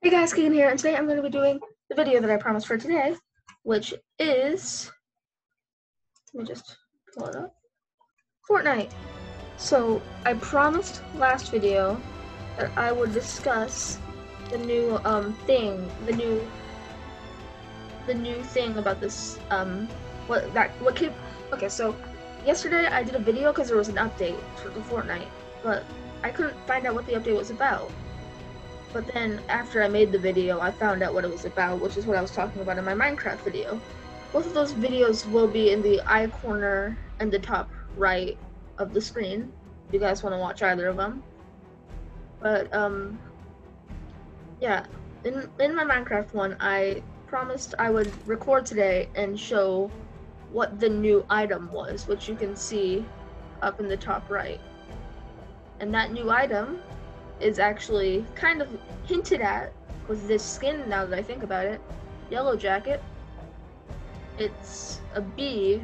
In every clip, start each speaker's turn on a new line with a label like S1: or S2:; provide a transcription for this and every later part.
S1: Hey guys, Keegan here, and today I'm going to be doing the video that I promised for today, which is, let me just pull it up, Fortnite. So, I promised last video that I would discuss the new, um, thing, the new, the new thing about this, um, what, that, what came, okay, so, yesterday I did a video because there was an update for the Fortnite, but I couldn't find out what the update was about. But then after I made the video, I found out what it was about, which is what I was talking about in my Minecraft video. Both of those videos will be in the eye corner and the top right of the screen. If you guys want to watch either of them. But um, yeah, in in my Minecraft one, I promised I would record today and show what the new item was, which you can see up in the top right. And that new item is actually kind of hinted at with this skin now that I think about it. Yellow Jacket. It's a bee,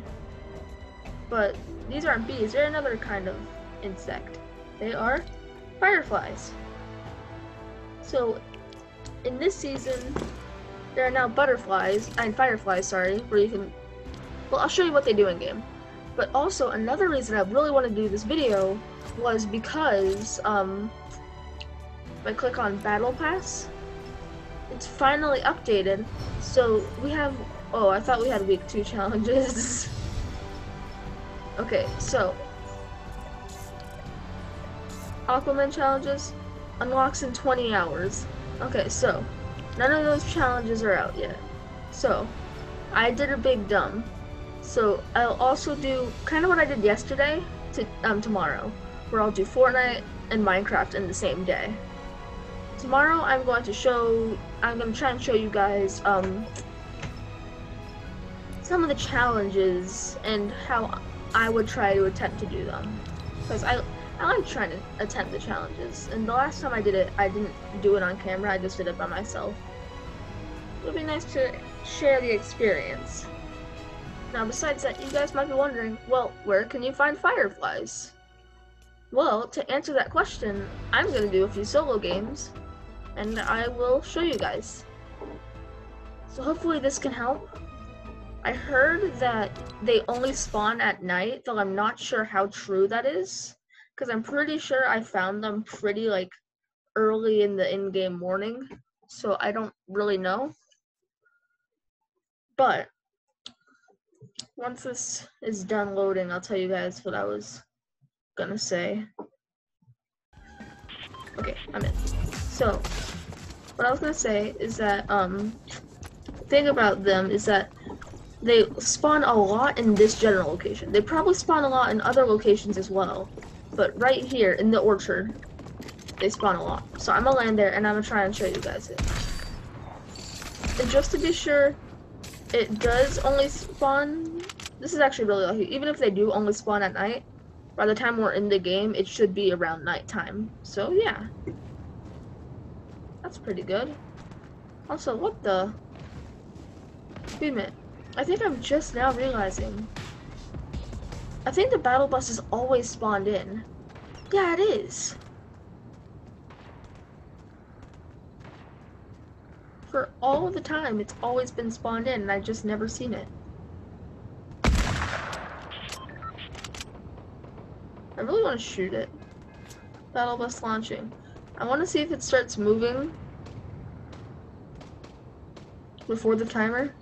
S1: but these aren't bees, they're another kind of insect. They are fireflies. So, in this season, there are now butterflies, and fireflies, sorry, where you can, well, I'll show you what they do in game. But also, another reason I really want to do this video was because, um, if I click on Battle Pass, it's finally updated. So we have, oh, I thought we had week two challenges. okay, so Aquaman challenges unlocks in 20 hours. Okay, so none of those challenges are out yet. So I did a big dumb. So I'll also do kind of what I did yesterday to um tomorrow, where I'll do Fortnite and Minecraft in the same day tomorrow I'm going to show, I'm going to try and show you guys um, some of the challenges and how I would try to attempt to do them. Because I, I like trying to attempt the challenges. And the last time I did it, I didn't do it on camera, I just did it by myself. It would be nice to share the experience. Now, besides that, you guys might be wondering, well, where can you find fireflies? Well, to answer that question, I'm going to do a few solo games and I will show you guys. So hopefully this can help. I heard that they only spawn at night, though I'm not sure how true that is. Because I'm pretty sure I found them pretty, like, early in the in-game morning. So I don't really know. But, once this is done loading, I'll tell you guys what I was gonna say. Okay, I'm in. So, what I was gonna say is that um, thing about them is that they spawn a lot in this general location. They probably spawn a lot in other locations as well, but right here in the orchard, they spawn a lot. So I'm gonna land there and I'm gonna try and show you guys it. And just to be sure, it does only spawn. This is actually really lucky. Even if they do only spawn at night, by the time we're in the game, it should be around nighttime. So yeah. That's pretty good. Also, what the? Wait a minute. I think I'm just now realizing. I think the battle bus is always spawned in. Yeah, it is. For all the time, it's always been spawned in, and I've just never seen it. I really want to shoot it. Battle bus launching. I want to see if it starts moving before the timer.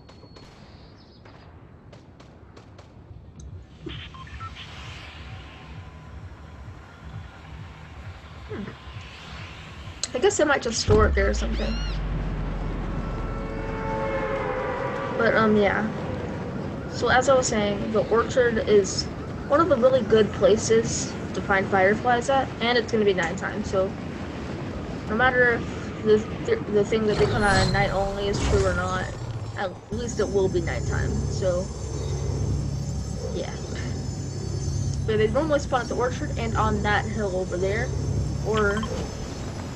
S1: Hmm. I guess I might just store it there or something. But, um, yeah. So as I was saying, the orchard is one of the really good places to find fireflies at, and it's going to be nighttime, so no matter if the, th the thing that they come out at night only is true or not, at least it will be nighttime, so yeah. But they normally spawn at the orchard and on that hill over there, or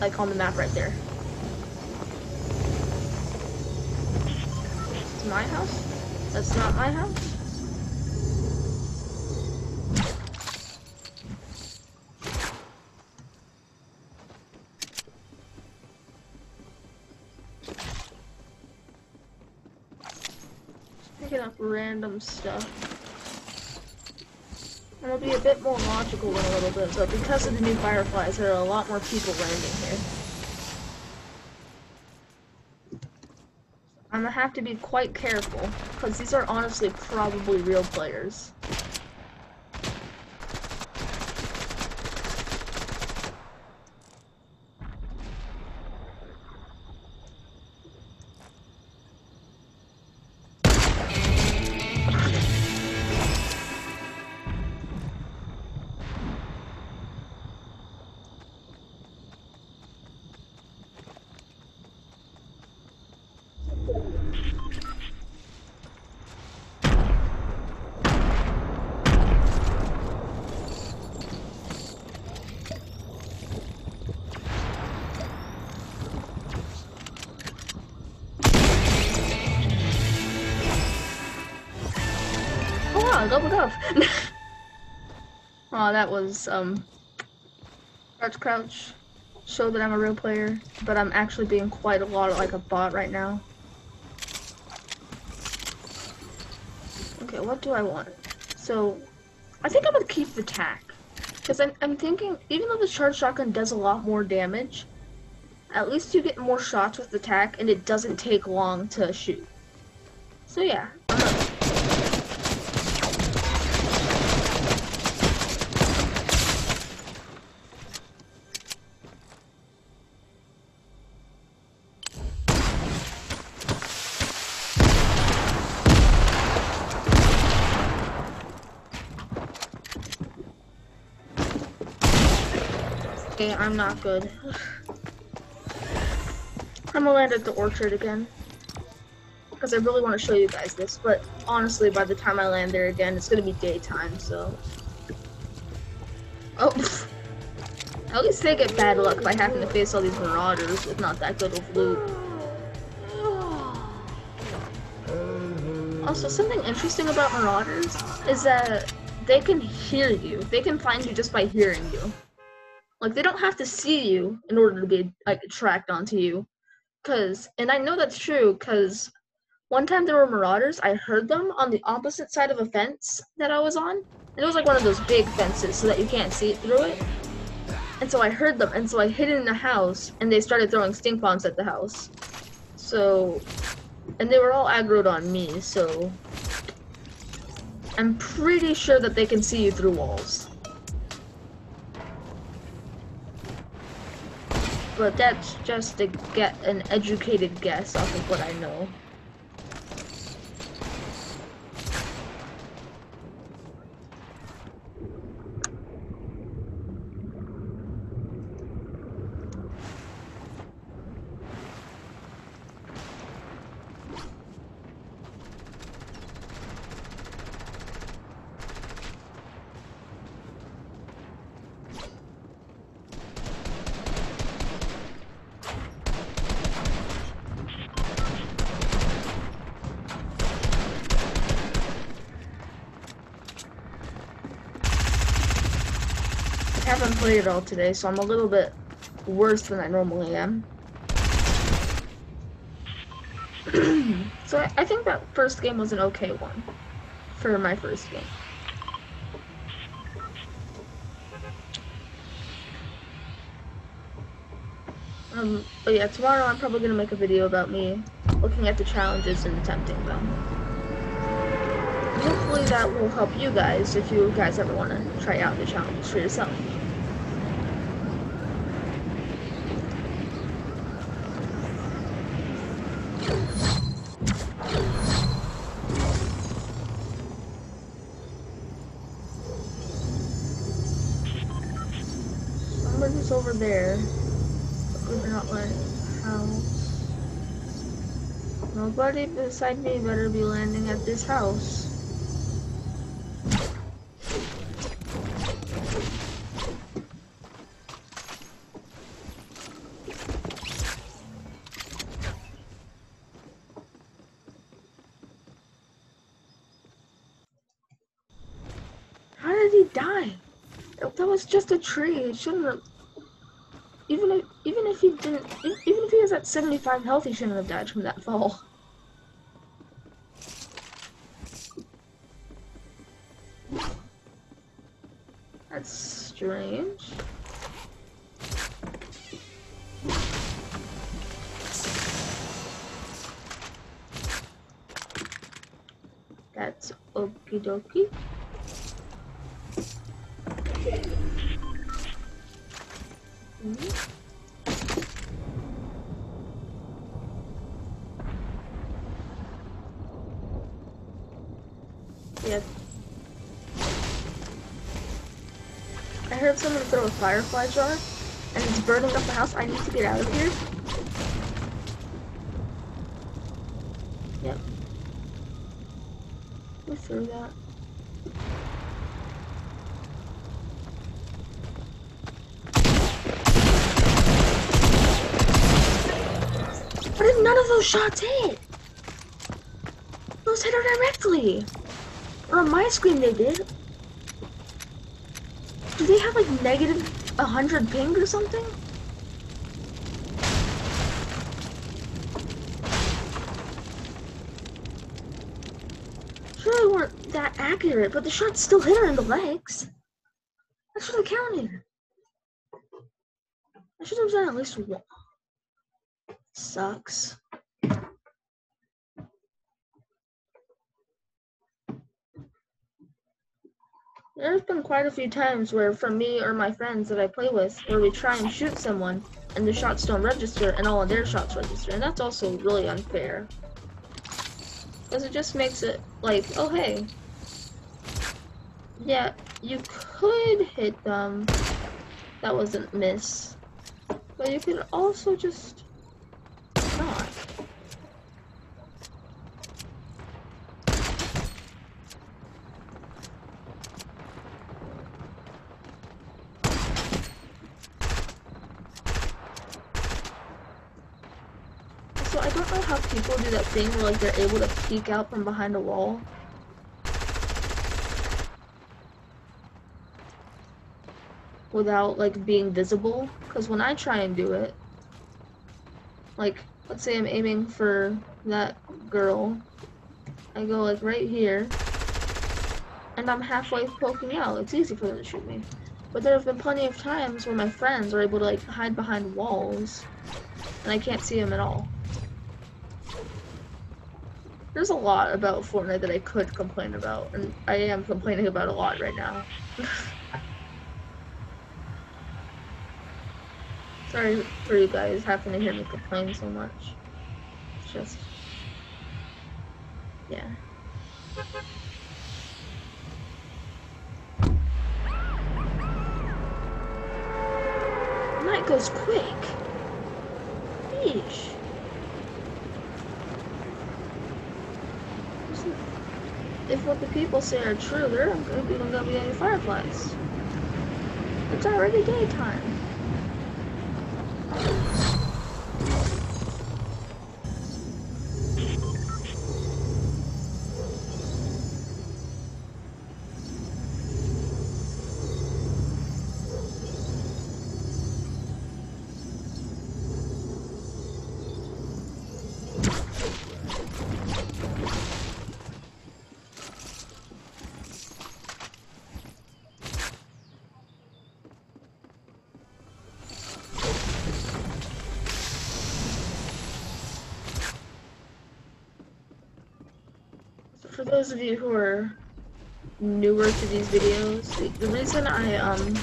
S1: like on the map right there. It's my house? That's not my house? Random stuff. Gonna be a bit more logical in a little bit, but because of the new fireflies, there are a lot more people landing here. I'm gonna have to be quite careful, because these are honestly probably real players. Up. oh, that was, um, crouch, crouch. Show that I'm a real player, but I'm actually being quite a lot like a bot right now. Okay, what do I want? So, I think I'm gonna keep the tack. Because I'm, I'm thinking, even though the charge shotgun does a lot more damage, at least you get more shots with the tack, and it doesn't take long to shoot. So yeah, I'm not good. I'm gonna land at the orchard again. Because I really want to show you guys this, but honestly, by the time I land there again, it's gonna be daytime, so... Oh, at least they get bad luck by having to face all these marauders with not that good of loot. Also, something interesting about marauders is that they can hear you. They can find you just by hearing you. Like they don't have to see you in order to be like tracked onto you. Cause and I know that's true because one time there were marauders, I heard them on the opposite side of a fence that I was on. And it was like one of those big fences so that you can't see through it. And so I heard them and so I hid in the house and they started throwing stink bombs at the house. So and they were all aggroed on me, so I'm pretty sure that they can see you through walls. But that's just to get an educated guess off of what I know. Haven't played it all today, so I'm a little bit worse than I normally am. so I, I think that first game was an okay one for my first game. Um, but yeah, tomorrow I'm probably gonna make a video about me looking at the challenges and attempting them. Hopefully that will help you guys if you guys ever want to try out the challenges for yourself. Nobody beside me better be landing at this house. How did he die? That was just a tree. It shouldn't have. Even if even if he didn't, even if he was at 75 health, he shouldn't have died from that fall. Strange. That's okie dokie. Firefly jar, and it's burning up the house. I need to get out of here. Yep. We threw that. Why if none of those shots hit? Those hit her directly. Or on my screen they did. They have like negative 100 ping or something? Sure they weren't that accurate, but the shot still hit her in the legs. That should have counted. I should have done at least one. Sucks. There's been quite a few times where, from me or my friends that I play with, where we try and shoot someone and the shots don't register and all of their shots register, and that's also really unfair. Because it just makes it like, oh hey, yeah, you could hit them, that wasn't miss, but you could also just not. So I don't know how people do that thing where like they're able to peek out from behind a wall. Without like being visible. Cause when I try and do it, like let's say I'm aiming for that girl. I go like right here. And I'm halfway poking out. It's easy for them to shoot me. But there have been plenty of times where my friends are able to like hide behind walls. And I can't see them at all. There's a lot about Fortnite that I could complain about, and I am complaining about a lot right now. Sorry for you guys having to hear me complain so much. It's just, yeah. Night goes quick. Yeesh. If what the people say are true, there aren't going to be, gonna be any fireflies. It's already daytime. Those of you who are newer to these videos, the, reason I um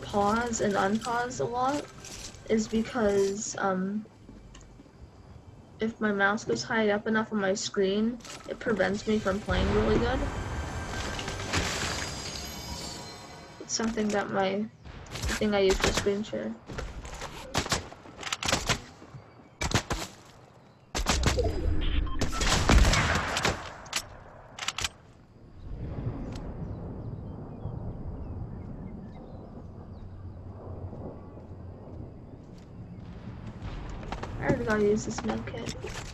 S1: pause and unpause a lot is because um if my mouse goes high up enough on my screen, it prevents me from playing really good. It's something that my thing I use for screen share. I already gotta use this med kit.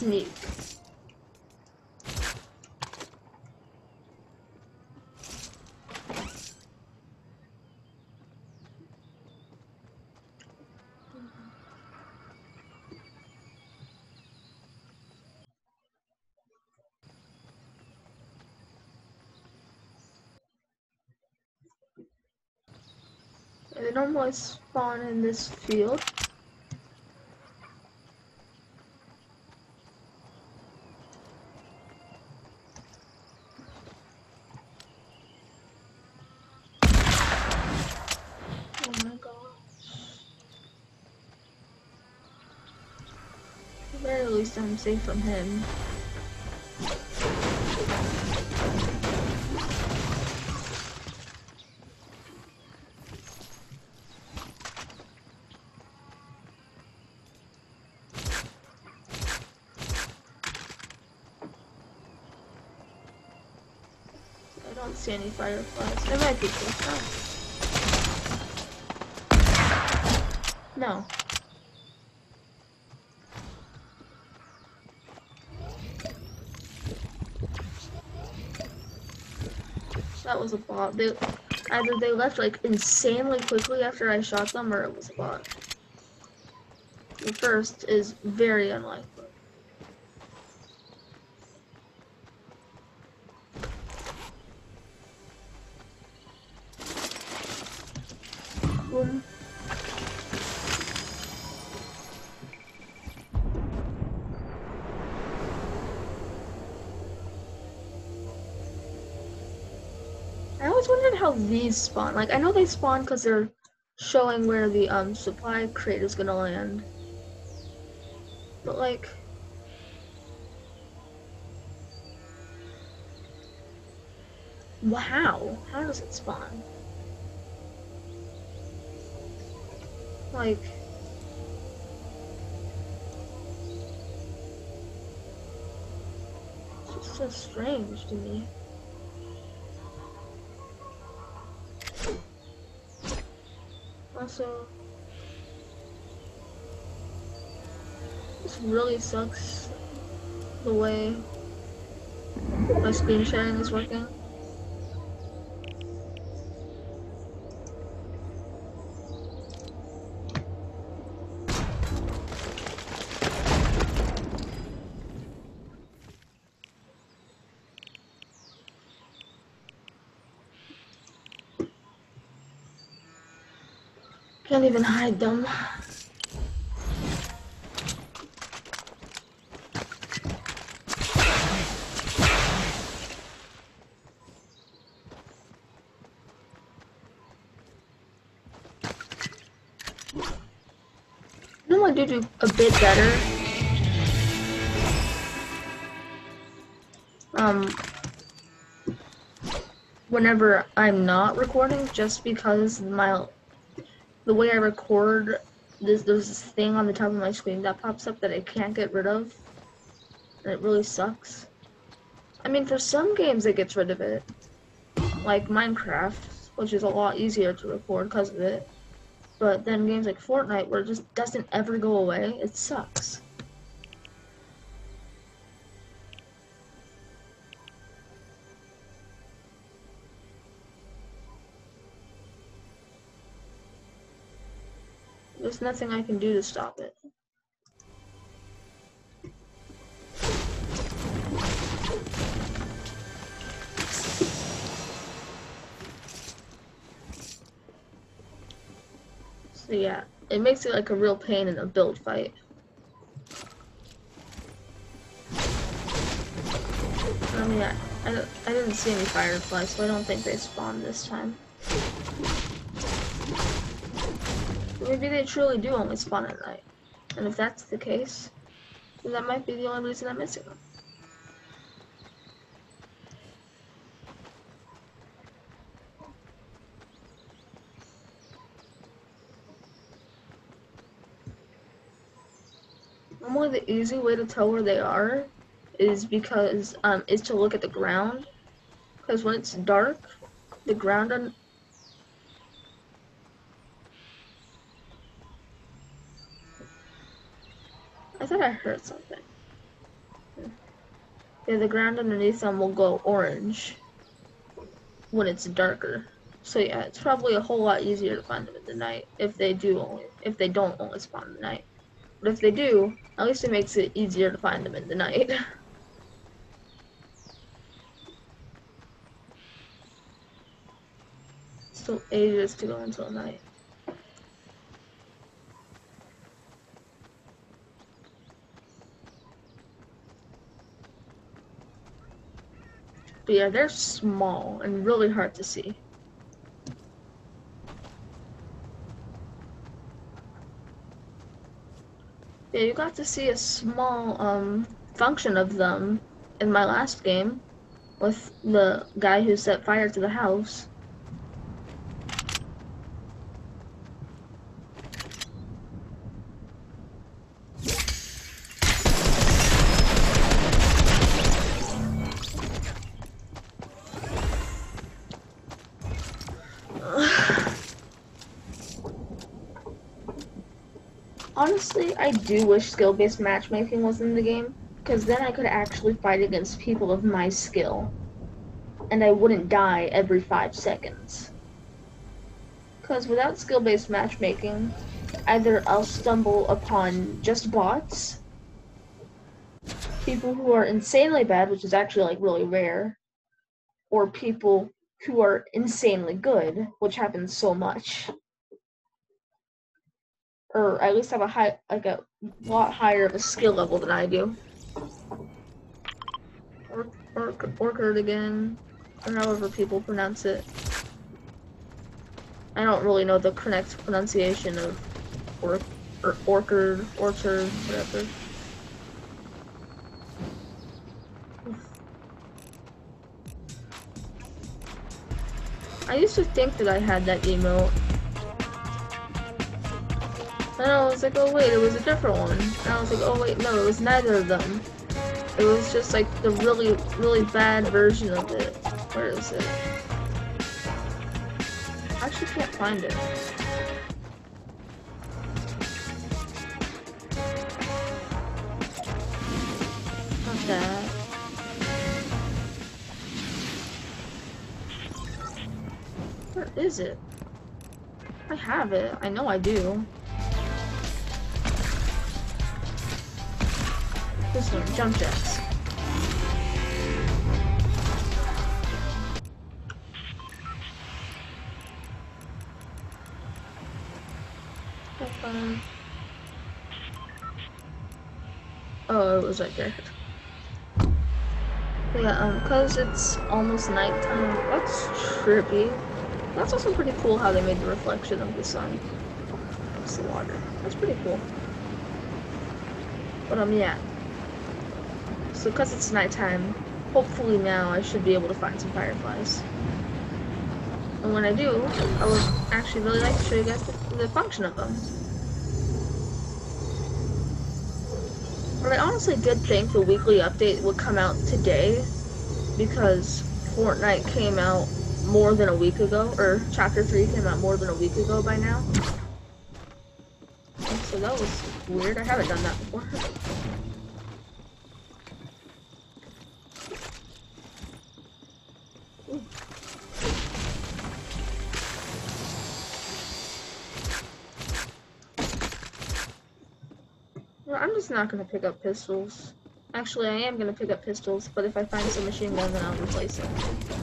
S1: Sneak. They normally spawn in this field. Oh my gosh. At the very safe from him. I don't see any fireflies. There might be close. No. Was a bot. They either they left like insanely quickly after I shot them, or it was a bot. The first is very unlikely. Always wondered how these spawn. Like, I know they spawn because they're showing where the um supply crate is gonna land. But like, wow, how does it spawn? Like, it's just so strange to me. Also, this really sucks the way my screen sharing is working. Can't even hide them. You know what do a bit better? Um, whenever I'm not recording, just because my the way I record, there's, there's this thing on the top of my screen that pops up that I can't get rid of. And it really sucks. I mean, for some games it gets rid of it. Like Minecraft, which is a lot easier to record because of it. But then games like Fortnite, where it just doesn't ever go away, it sucks. Nothing I can do to stop it. So yeah, it makes it like a real pain in a build fight. Mean, I, I, I didn't see any fireflies, so I don't think they spawned this time. Maybe they truly do only spawn at night. And if that's the case, then that might be the only reason I'm missing them. Normally the easy way to tell where they are is because um is to look at the ground. Because when it's dark, the ground thought I heard something. Yeah, the ground underneath them will go orange when it's darker. So yeah, it's probably a whole lot easier to find them in the night if they do only if they don't only spawn in the night. But if they do, at least it makes it easier to find them in the night. Still ages to go until night. But yeah, they're small and really hard to see. Yeah, you got to see a small um, function of them in my last game with the guy who set fire to the house. Honestly, I do wish skill-based matchmaking was in the game, because then I could actually fight against people of my skill, and I wouldn't die every five seconds. Because without skill-based matchmaking, either I'll stumble upon just bots, people who are insanely bad, which is actually like really rare, or people who are insanely good, which happens so much or at least have a high, like a lot higher of a skill level than I do. Or, or, Orchard again, or however people pronounce it. I don't really know the correct pronunciation of or, or orchard, orchard, whatever. I used to think that I had that emote and I was like, oh wait, it was a different one. And I was like, oh wait, no, it was neither of them. It was just like the really, really bad version of it. Where is it? I actually can't find it. Not that. Where is it? I have it. I know I do. This one, jump jacks. Oh, it was right there. Yeah, um, cause it's almost nighttime. That's trippy. That's also pretty cool how they made the reflection of the sun. It's the water. That's pretty cool. But um, yeah. So because it's nighttime, hopefully now I should be able to find some fireflies. And when I do, I would actually really like to show you guys the, the function of them. But I honestly did think the weekly update would come out today because Fortnite came out more than a week ago, or Chapter 3 came out more than a week ago by now. So that was weird, I haven't done that before. I'm just not gonna pick up pistols. Actually, I am gonna pick up pistols, but if I find some machine gun, then I'll replace it.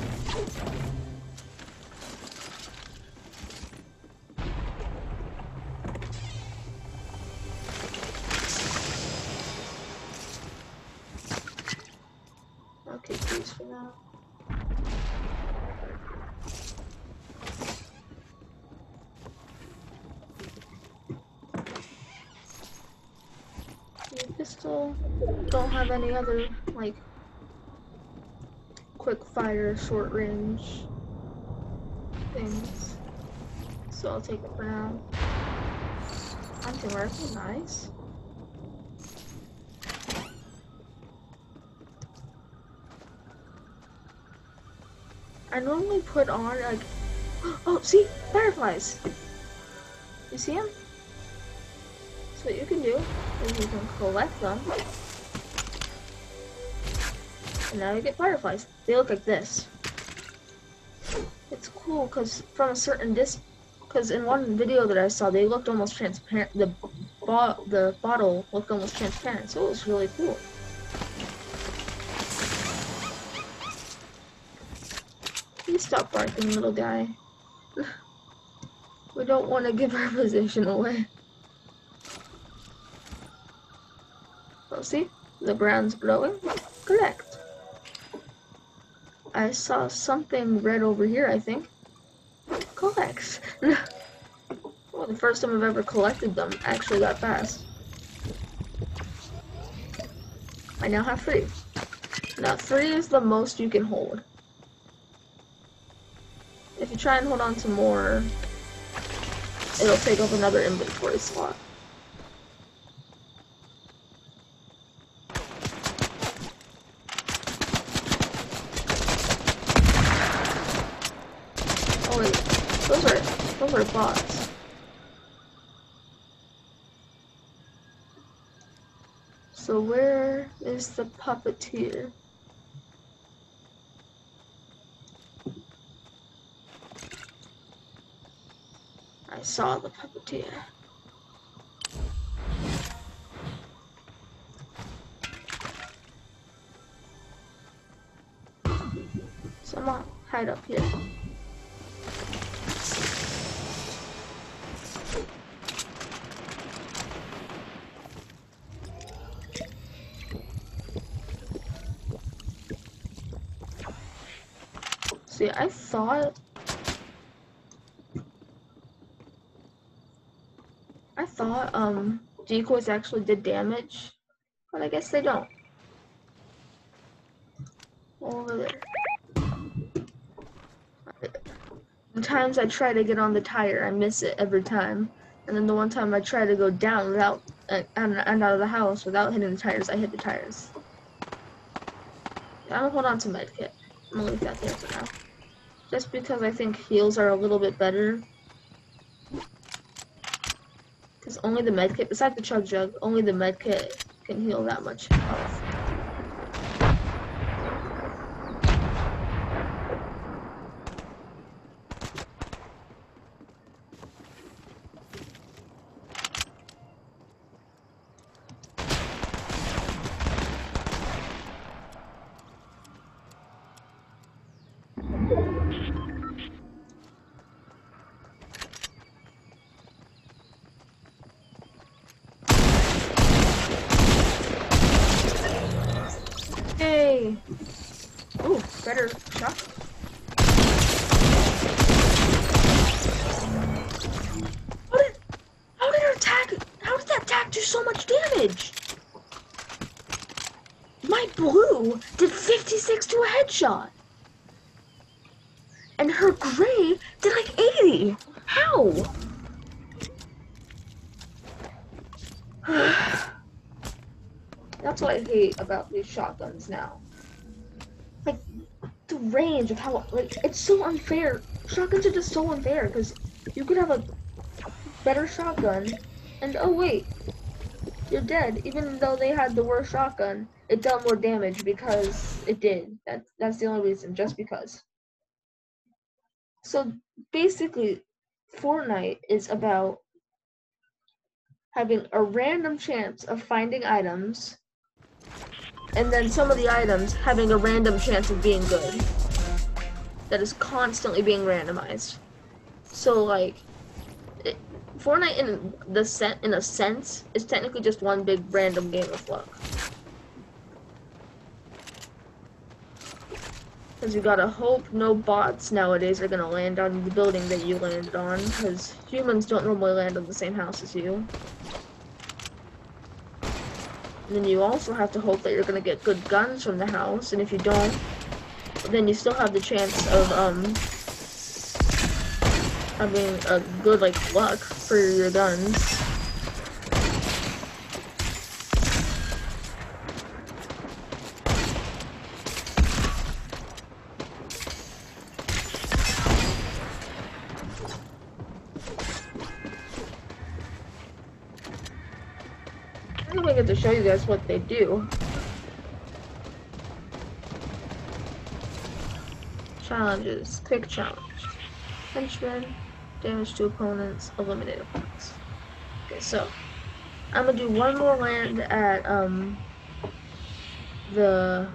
S1: Other, like, quick fire, short range things. So I'll take it for now. Anti-rifle, nice. I normally put on, like, oh, see? Fireflies! You see them? So what you can do is you can collect them. And now you get fireflies. They look like this. It's cool because from a certain dis, because in one video that I saw, they looked almost transparent. The bo the bottle looked almost transparent, so it was really cool. Please stop barking, little guy. we don't want to give our position away. Oh, see? The brown's glowing. Correct. I saw something red over here, I think. Collects. well, the first time I've ever collected them actually that fast. I now have three. Now, three is the most you can hold. If you try and hold on to more, it'll take up another inventory slot. Oh wait, those bots. So where is the puppeteer? I saw the puppeteer. So I'm hide up here. See, I thought I thought um decoys actually did damage, but I guess they don't. Over there. The times I try to get on the tire, I miss it every time. And then the one time I try to go down without uh, and, and out of the house without hitting the tires, I hit the tires. I'm gonna hold on to medkit. I'm gonna leave that there for now. Just because I think heals are a little bit better. Because only the medkit, besides the chug jug, only the medkit can heal that much health. Yay! Ooh, better shot. How did, how did her attack, how did that attack do so much damage? My blue did 56 to a headshot. And her gray did like 80. How? That's what I hate about these shotguns now. Range of how, like, it's so unfair. Shotguns are just so unfair, because you could have a better shotgun, and oh wait, you're dead. Even though they had the worst shotgun, it dealt more damage because it did. That, that's the only reason, just because. So, basically, Fortnite is about having a random chance of finding items and then some of the items having a random chance of being good. That is constantly being randomized. So like, it, Fortnite in the set in a sense is technically just one big random game of luck. Because you gotta hope no bots nowadays are gonna land on the building that you landed on, because humans don't normally land on the same house as you. Then you also have to hope that you're gonna get good guns from the house, and if you don't, then you still have the chance of um having a good like luck for your guns. Guys what they do. Challenges. Quick challenge. Henchmen. Damage to opponents. Eliminate opponents. Okay, so I'm gonna do one more land at um the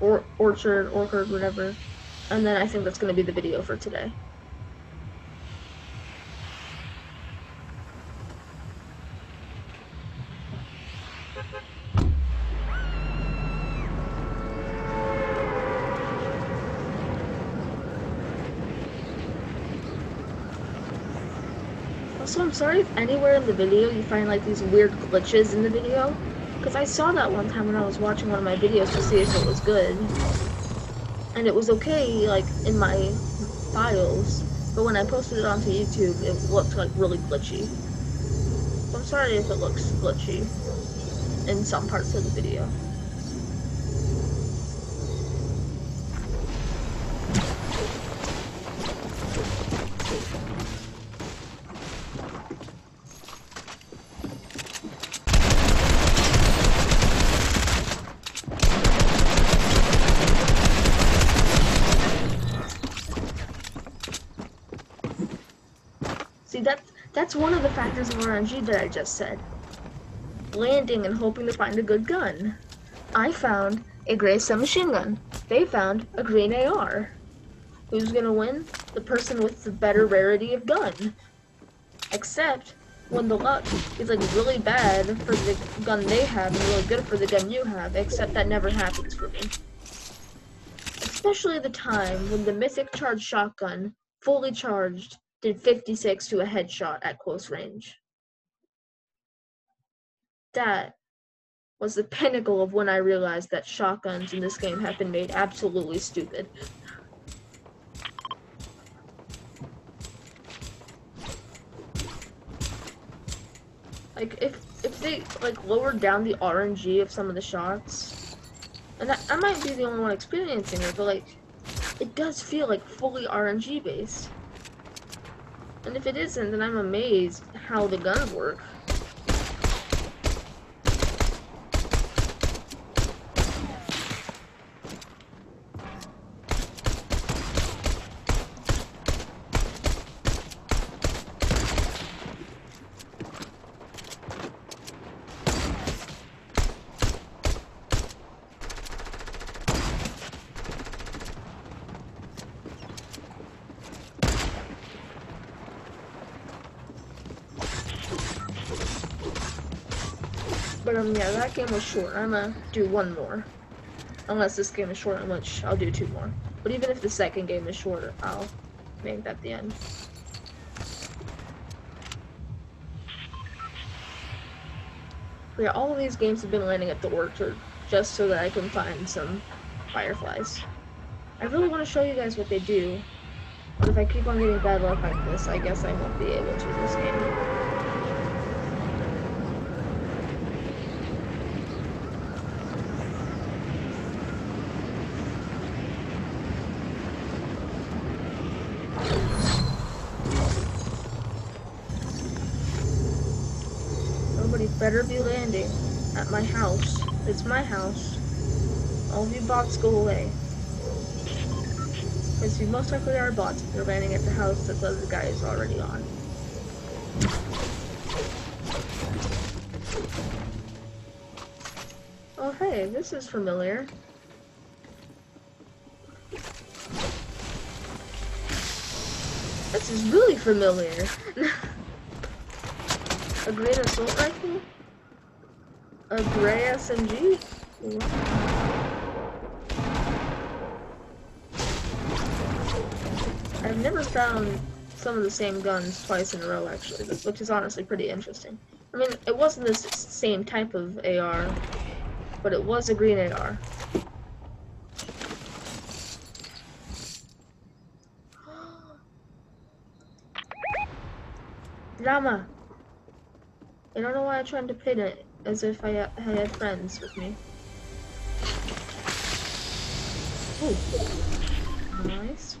S1: or orchard, orchard, whatever, and then I think that's gonna be the video for today. Sorry if anywhere in the video you find like these weird glitches in the video. Because I saw that one time when I was watching one of my videos to see if it was good. And it was okay, like, in my files. But when I posted it onto YouTube, it looked like really glitchy. So I'm sorry if it looks glitchy in some parts of the video. Factors of RNG that I just said. Landing and hoping to find a good gun. I found a gray submachine gun. They found a green AR. Who's gonna win? The person with the better rarity of gun. Except when the luck is like really bad for the gun they have and really good for the gun you have, except that never happens for me. Especially the time when the mythic charged shotgun, fully charged, did 56 to a headshot at close range. That was the pinnacle of when I realized that shotguns in this game have been made absolutely stupid. Like if if they like lowered down the RNG of some of the shots, and I, I might be the only one experiencing it, but like it does feel like fully RNG based. And if it isn't, then I'm amazed how the guns work. But um, yeah, that game was short. I'm gonna do one more. Unless this game is short, which I'll do two more. But even if the second game is shorter, I'll make that the end. But yeah, all of these games have been landing at the orchard just so that I can find some fireflies. I really want to show you guys what they do, but if I keep on getting bad luck like this, I guess I won't be able to this game. Nobody better be landing at my house. It's my house. All of you bots go away. Because you most likely are bots if you're landing at the house that the other guy is already on. Oh hey, this is familiar. This is really familiar. A great assault rifle? A gray SMG? I've never found some of the same guns twice in a row, actually, which is honestly pretty interesting. I mean, it wasn't the same type of AR, but it was a green AR. Drama! I don't know why I tried to pin it, as if I, I had friends with me. Ooh. Nice.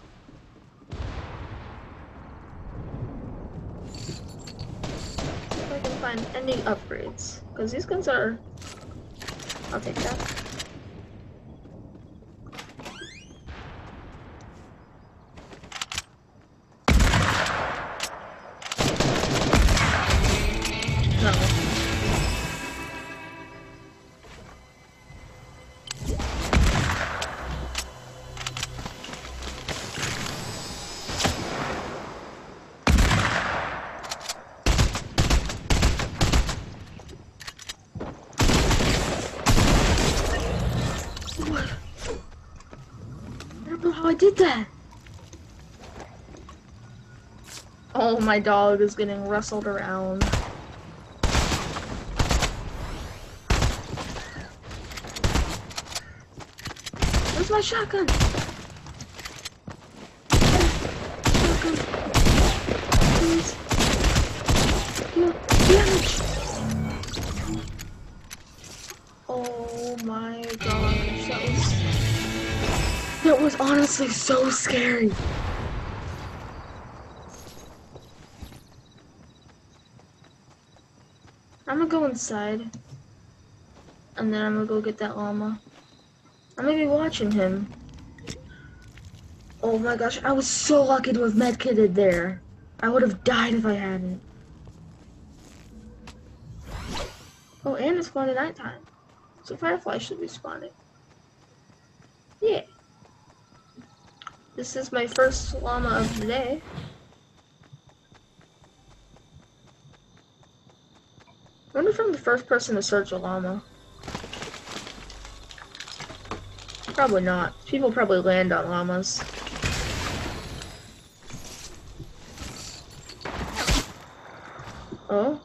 S1: if I can find any upgrades. Because these guns are... I'll take that. My dog is getting wrestled around. Where's my shotgun? Shotgun. Please. Damage. Oh my gosh, that was... That was honestly so scary. I'm gonna go inside. And then I'm gonna go get that llama. I'm gonna be watching him. Oh my gosh, I was so lucky to have medkitted there. I would have died if I hadn't. Oh, and it's going to nighttime. So Firefly should be spawning. Yeah. This is my first llama of the day. I wonder if I'm the first person to search a llama. Probably not. People probably land on llamas. Oh?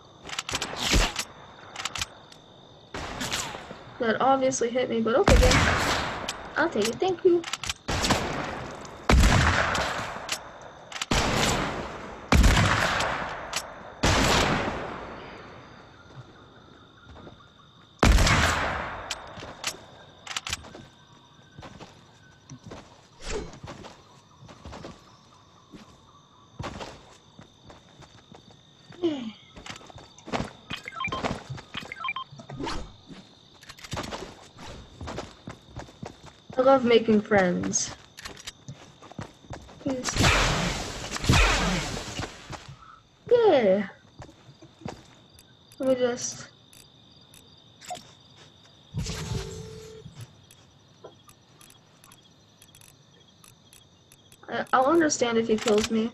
S1: That obviously hit me, but okay then. I'll take it, thank you. I love making friends. Yeah. Let me just. I'll understand if he kills me.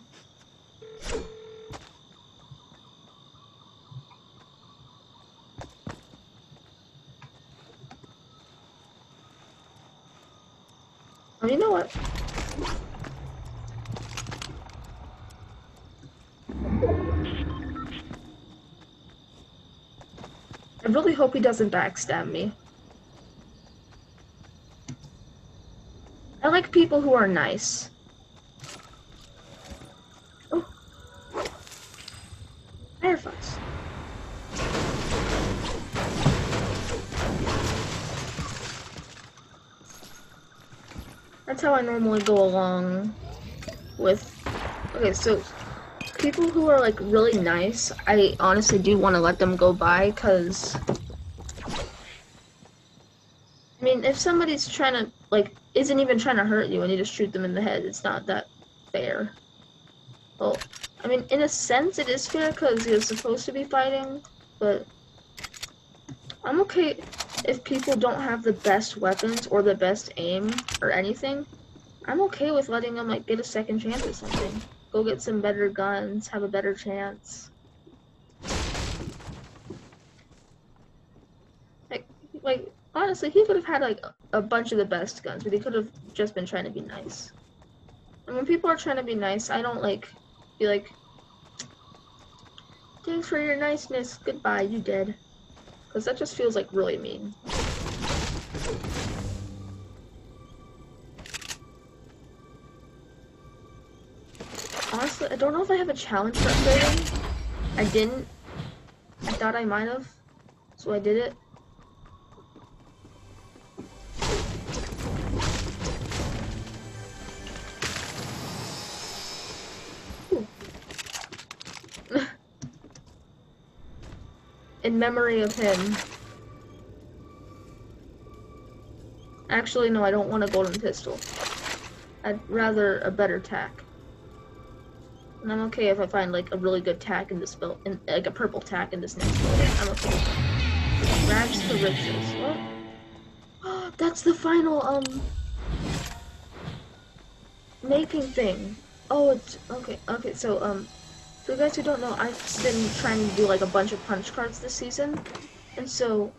S1: Oh, you know what? I really hope he doesn't backstab me. I like people who are nice. Normally go along with. Okay, so people who are like really nice, I honestly do want to let them go by because. I mean, if somebody's trying to like isn't even trying to hurt you and you just shoot them in the head, it's not that fair. Well, I mean, in a sense, it is fair because you're supposed to be fighting, but I'm okay if people don't have the best weapons or the best aim or anything. I'm okay with letting them like get a second chance at something. Go get some better guns, have a better chance. Like, like honestly, he could have had like a bunch of the best guns, but he could have just been trying to be nice. And when people are trying to be nice, I don't like be like, "Thanks for your niceness. Goodbye, you dead." Because that just feels like really mean. I don't know if I have a challenge for upgrading. I didn't. I thought I might have. So I did it. In memory of him. Actually, no, I don't want a golden pistol. I'd rather a better tack. And I'm okay if I find like a really good tack in this build, in, like a purple tack in this next building. I'm okay. Rags to riches. What? That's the final um making thing. Oh, it's okay. Okay, so um, for you guys who don't know, I've been trying to do like a bunch of punch cards this season, and so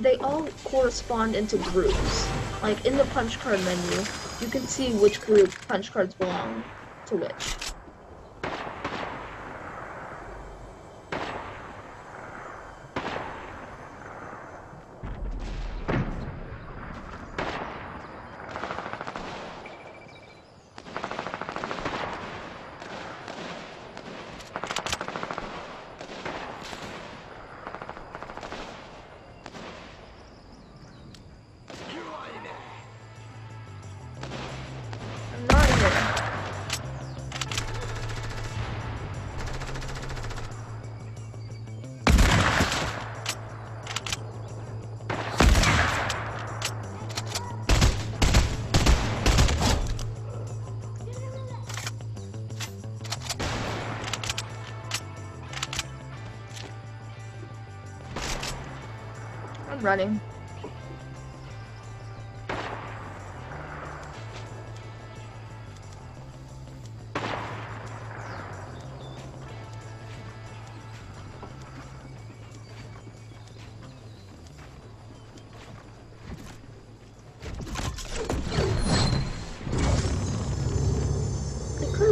S1: they all correspond into groups. Like in the punch card menu, you can see which group punch cards belong to which. Running.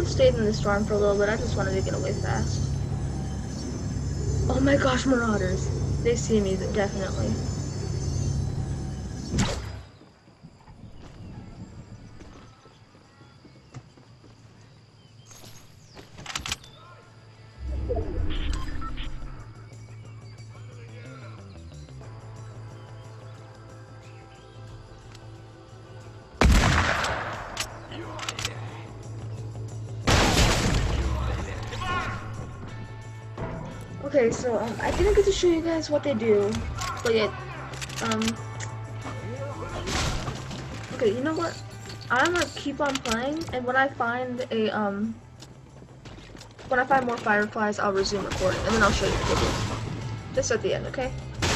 S1: Stayed in the storm for a little bit. I just wanted to get away fast. Oh my gosh, marauders. They see me, definitely. Okay, so um, I didn't get to show you guys what they do, but yet, um, okay, you know what? I'm gonna keep on playing, and when I find a um, when I find more fireflies, I'll resume recording, and then I'll show you do. Just at the end, okay? Be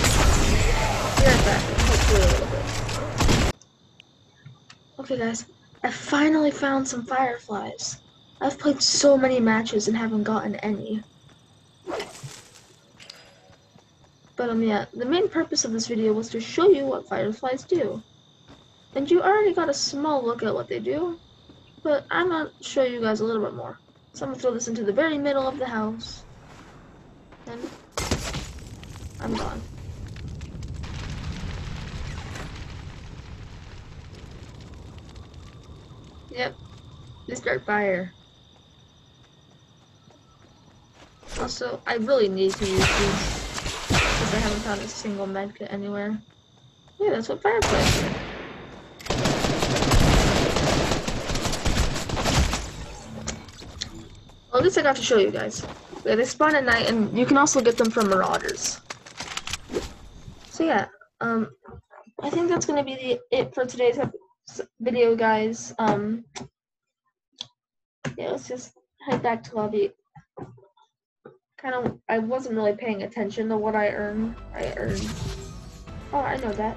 S1: right back. Hopefully a little bit. Okay, guys, I finally found some fireflies. I've played so many matches and haven't gotten any. But um yeah, the main purpose of this video was to show you what fireflies do. And you already got a small look at what they do, but I'm gonna show you guys a little bit more. So I'm gonna throw this into the very middle of the house. And I'm gone. Yep. They start fire. Also, I really need to use these because I haven't found a single medkit anywhere. Yeah, that's what fireflies are. Well, at least I got to show you guys. Yeah, they spawn at night, and you can also get them from marauders. So yeah, um, I think that's gonna be the, it for today's ep- s- video, guys. Um, yeah, let's just head back to lobby. Kind of, I wasn't really paying attention to what I earned. I earned. Oh, I know that.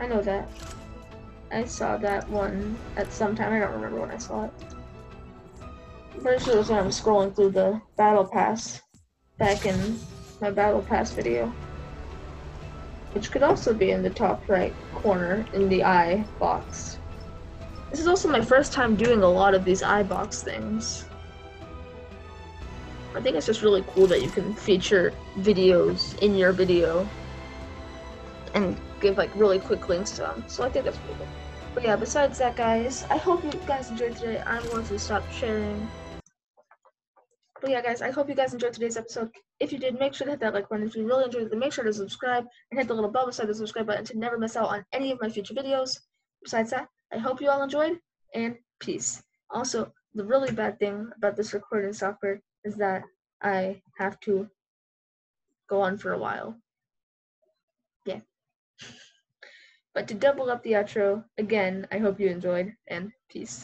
S1: I know that. I saw that one at some time. I don't remember when I saw it. I'm pretty sure it was when I was scrolling through the battle pass back in my battle pass video. Which could also be in the top right corner in the eye box. This is also my first time doing a lot of these iBox things. I think it's just really cool that you can feature videos in your video and give like really quick links to them. So I think that's pretty cool. But yeah, besides that, guys, I hope you guys enjoyed today. I'm going to stop sharing. But yeah, guys, I hope you guys enjoyed today's episode. If you did, make sure to hit that like button. If you really enjoyed it, make sure to subscribe and hit the little bell beside the subscribe button to never miss out on any of my future videos. Besides that, I hope you all enjoyed, and peace. Also, the really bad thing about this recording software is that I have to go on for a while. Yeah. But to double up the outro, again, I hope you enjoyed, and peace.